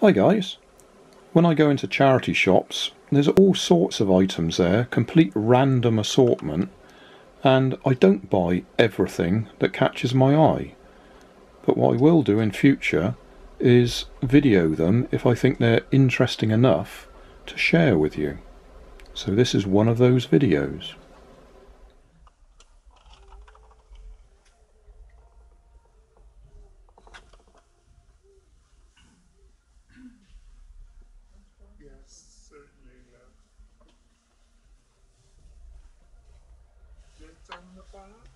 Hi guys. When I go into charity shops, there's all sorts of items there, complete random assortment, and I don't buy everything that catches my eye. But what I will do in future is video them if I think they're interesting enough to share with you. So this is one of those videos. Get